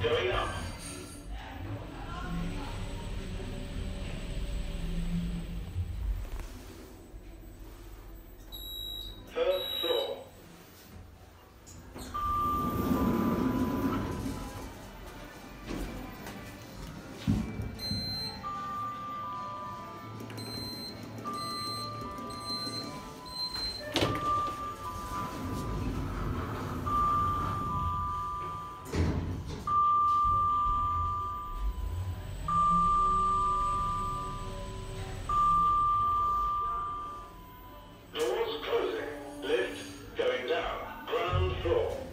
Here we go. control.